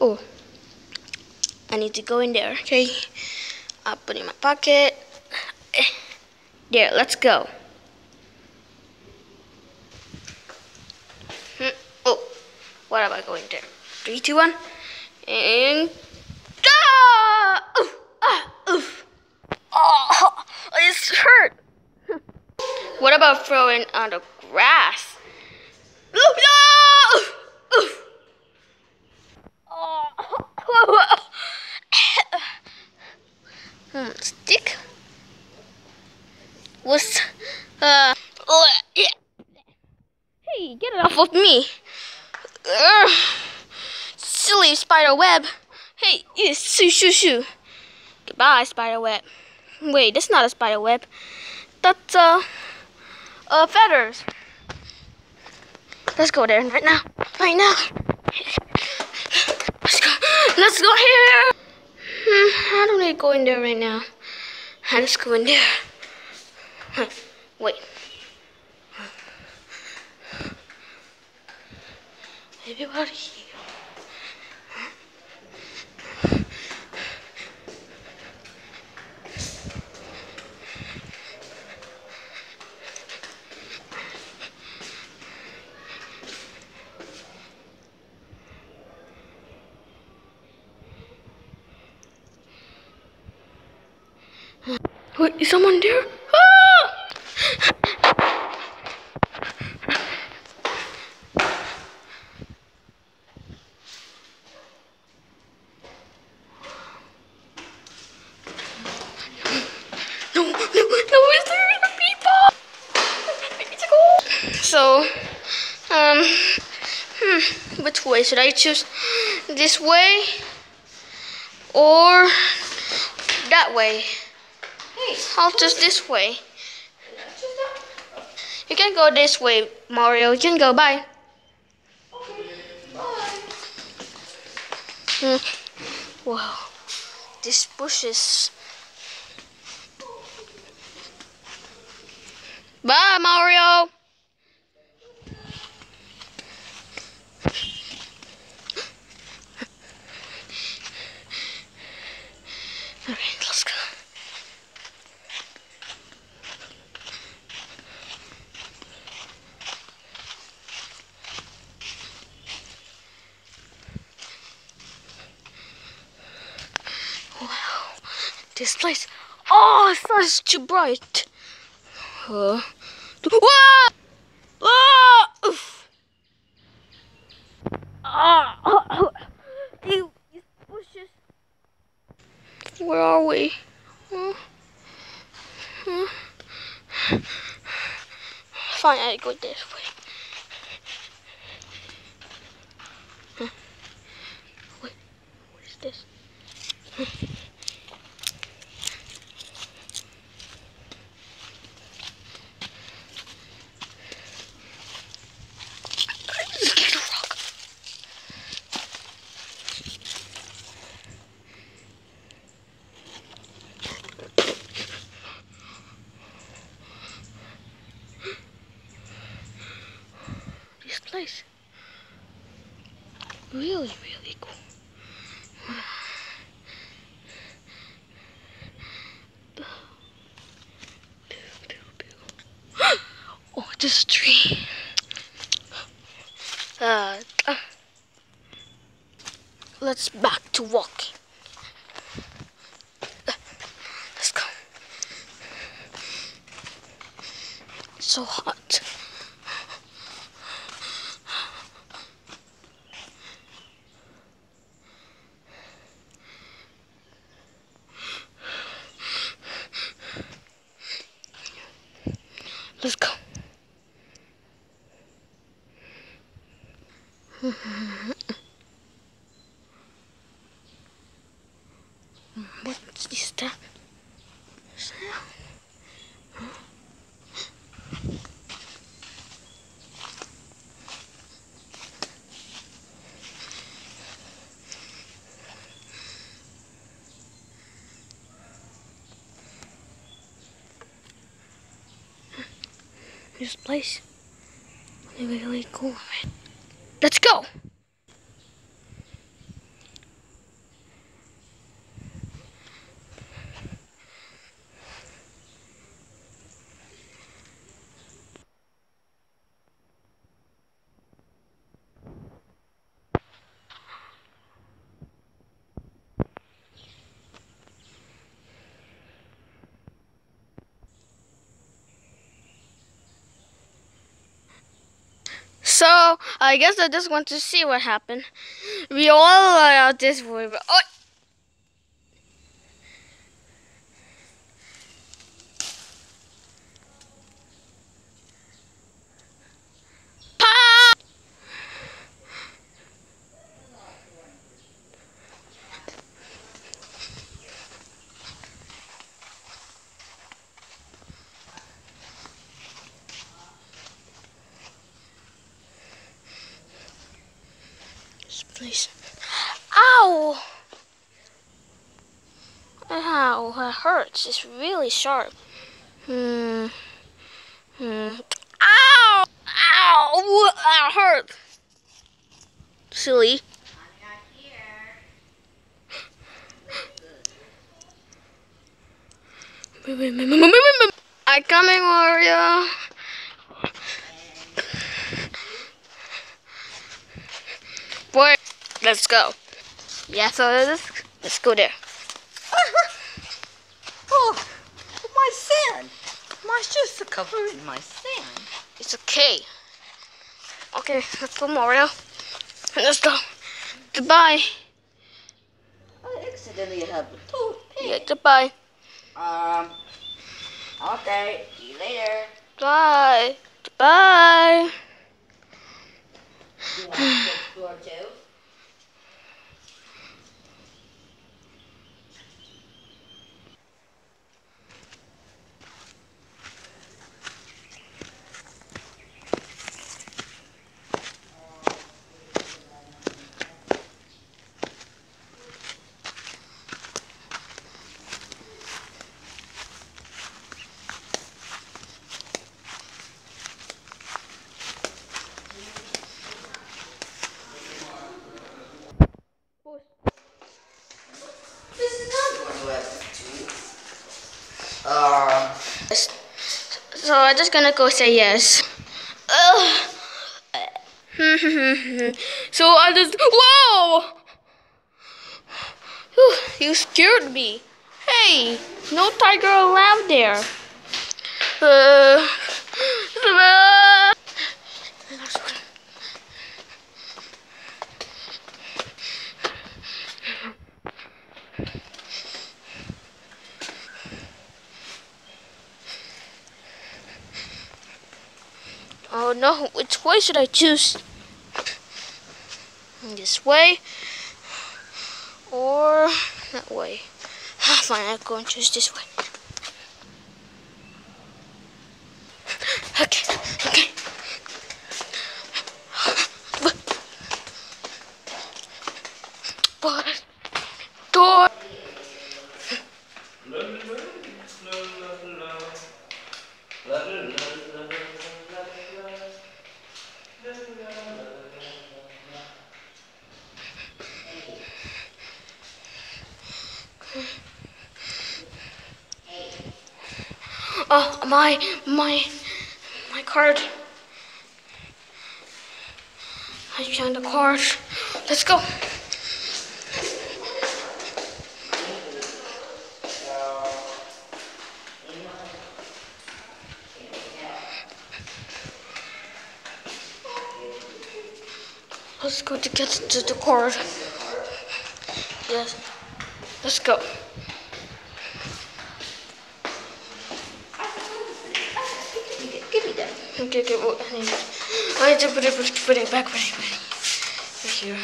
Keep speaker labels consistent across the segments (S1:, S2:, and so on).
S1: Oh, I need to go in there. Okay, I'll put it in my pocket. There, let's go. Hmm, Oh, what am I going there? Three, two, one, and ah! Oof, ah, oof. Oh, it's hurt. What about throwing on the grass? Oof, no! Oof. Oh. hmm, stick was uh yeah. Of me. Ugh. Silly spider web. Hey, you shoo shoo shoo. Goodbye, spider web. Wait, that's not a spider web. That's uh uh feathers. Let's go there right now. Right now. Let's go. Let's go here. Hmm, I don't need to go in there right now. I just go in there. Huh, Wait. Everybody here. Wait, is someone there? Ah! No, no, no, is there any people? I need to go. So, um, hmm, which way should I choose? This way or that way? I'll choose this way. You can go this way, Mario. You can go. Bye. Hmm. Wow. This bush is. Bye, Mario. This place. Oh, it's too bright. Uh! Oof. Ah! oh, oh. These bushes. Where are we? Huh? Huh? Fine, I go this way. Huh? Wait, what is this? Get a rock. This place. Really, really cool. Oh, this tree. Uh, uh, let's back to walking. Uh, Let's go. It's so hot. Let's go. What's this stuff? This place really, really cool. man. Let's go. So I guess I just want to see what happened. We all are out this way, but oh. Place. Ow! Ow, that hurts. It's really sharp. Hmm. Hmm. Ow! Ow! That hurt. Silly. I coming, Mario. Let's go. Yeah, so let's, let's go there.
S2: oh, my sand. My shoes are covered in my sand.
S1: It's okay. Okay, let's go, Mario. Let's go. Goodbye.
S2: I accidentally have a toothpick.
S1: Yeah, goodbye.
S2: Um, okay, see you later.
S1: Bye. Bye.
S2: Um,
S1: So I'm just gonna go say yes. So I just whoa! Whew, You scared me. Hey, no tiger allowed there. Uh, Oh no, which way should I choose? This way or that way? Ah, Fine, I'll go and choose this way. Okay, okay. But Oh, my, my, my card. I found the card. Let's go. Let's go to get to the card. Yes. Let's go.
S2: give me that.
S1: Okay, okay, well, I need, I need to put it, put it, put it back, put it, put it. Right here.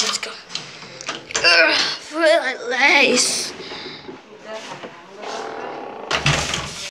S1: Let's go. Ugh, really nice.